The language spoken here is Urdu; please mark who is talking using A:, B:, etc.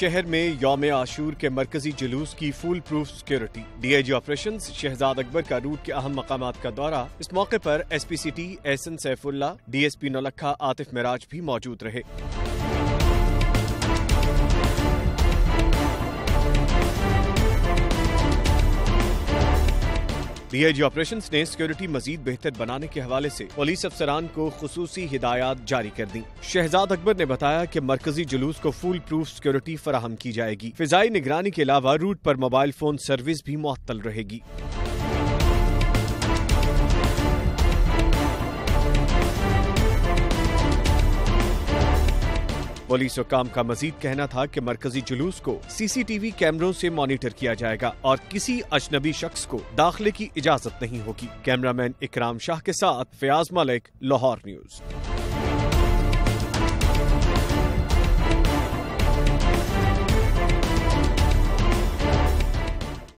A: شہر میں یوم عاشور کے مرکزی جلوس کی fool proof security. D I G operations Shehzad Akbar کا روٹ کے اہم مقامات کا دورہ۔ اس موقع پر S P C T Ahsan Saifullah, D S P Naulakha, Atif Miraj بھی موجود رہے۔ ڈی آئی جی آپریشنز نے سیکیورٹی مزید بہتر بنانے کے حوالے سے پولیس افسران کو خصوصی ہدایات جاری کر دیں۔ شہزاد اکبر نے بتایا کہ مرکزی جلوس کو فول پروف سیکیورٹی فراہم کی جائے گی۔ فضائی نگرانی کے علاوہ روٹ پر موبائل فون سروس بھی معطل رہے گی۔ پولیس حکام کا مزید کہنا تھا کہ مرکزی جلوس کو سی سی ٹی وی کیمروں سے مانیٹر کیا جائے گا اور کسی اجنبی شخص کو داخلے کی اجازت نہیں ہوگی۔ کیمرامین اکرام شاہ کے ساتھ فیاض ملک، لاہور نیوز۔